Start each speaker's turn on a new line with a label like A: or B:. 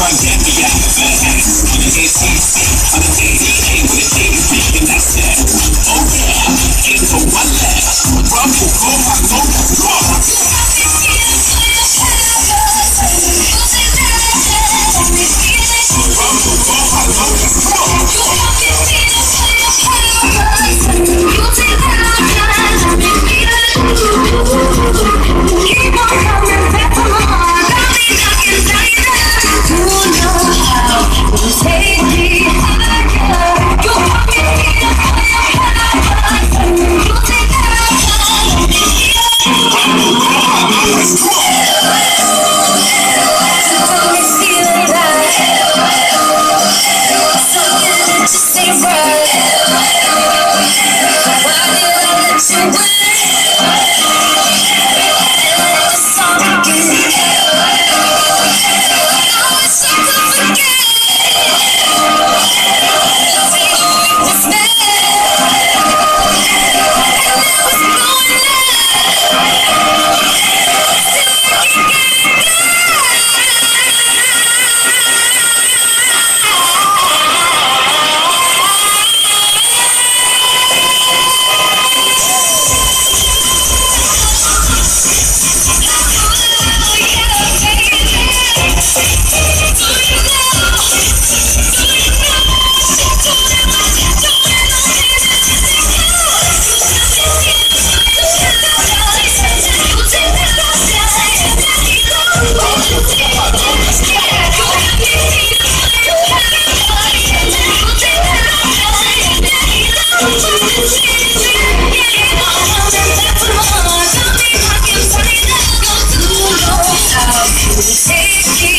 A: like that.
B: Take